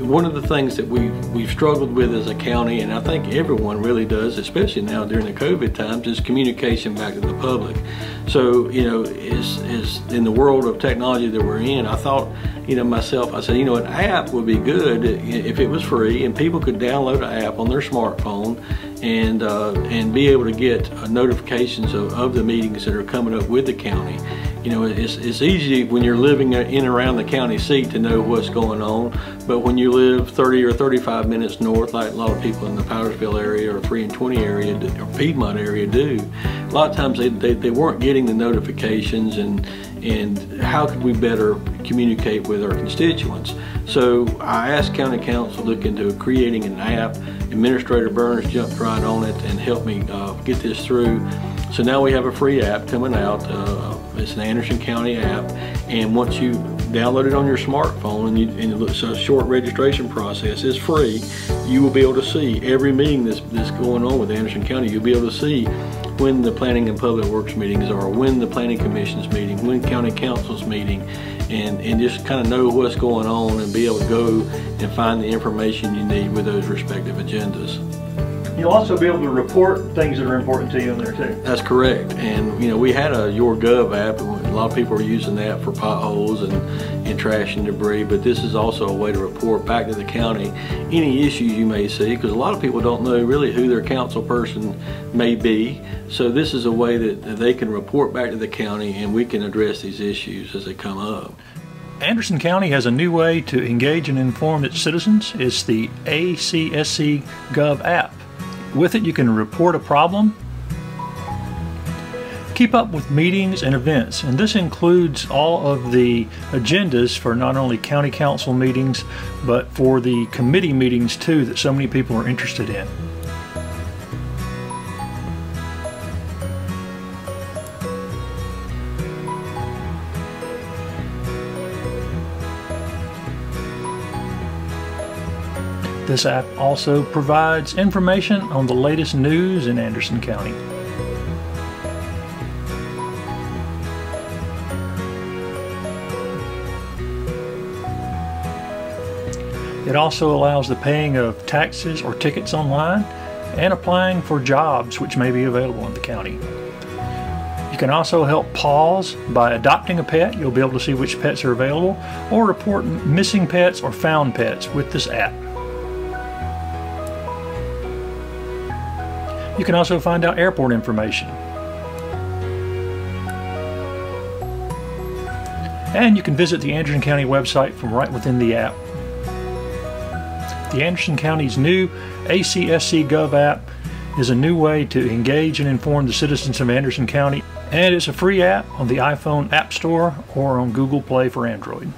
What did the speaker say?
one of the things that we we've struggled with as a county, and I think everyone really does, especially now during the COVID times, is communication back to the public. So you know, is is in the world of technology that we're in, I thought, you know, myself, I said, you know, an app would be good if it was free and people could download an app on their smartphone and uh, and be able to get uh, notifications of, of the meetings that are coming up with the county you know, it's, it's easy when you're living in around the county seat to know what's going on, but when you live 30 or 35 minutes north, like a lot of people in the Powdersville area or 3 and 20 area or Piedmont area do, a lot of times they, they, they weren't getting the notifications and, and how could we better communicate with our constituents. So I asked County Council to look into creating an app. Administrator Burns jumped right on it and helped me uh, get this through. So now we have a free app coming out. Uh, it's an Anderson County app, and once you download it on your smartphone, and, you, and it's a short registration process, it's free. You will be able to see every meeting that's, that's going on with Anderson County. You'll be able to see when the Planning and Public Works meetings are, when the Planning Commission's meeting, when County Council's meeting, and, and just kind of know what's going on and be able to go and find the information you need with those respective agendas. You'll also be able to report things that are important to you in there too. That's correct. And you know, we had a YourGov app. And a lot of people are using that for potholes and, and trash and debris, but this is also a way to report back to the county any issues you may see because a lot of people don't know really who their council person may be. So this is a way that, that they can report back to the county and we can address these issues as they come up. Anderson County has a new way to engage and inform its citizens. It's the ACSC Gov app. With it, you can report a problem, keep up with meetings and events, and this includes all of the agendas for not only county council meetings, but for the committee meetings too that so many people are interested in. This app also provides information on the latest news in Anderson County. It also allows the paying of taxes or tickets online and applying for jobs which may be available in the county. You can also help PAWS by adopting a pet. You'll be able to see which pets are available or report missing pets or found pets with this app. You can also find out airport information. And you can visit the Anderson County website from right within the app. The Anderson County's new ACSC Gov app is a new way to engage and inform the citizens of Anderson County, and it's a free app on the iPhone App Store or on Google Play for Android.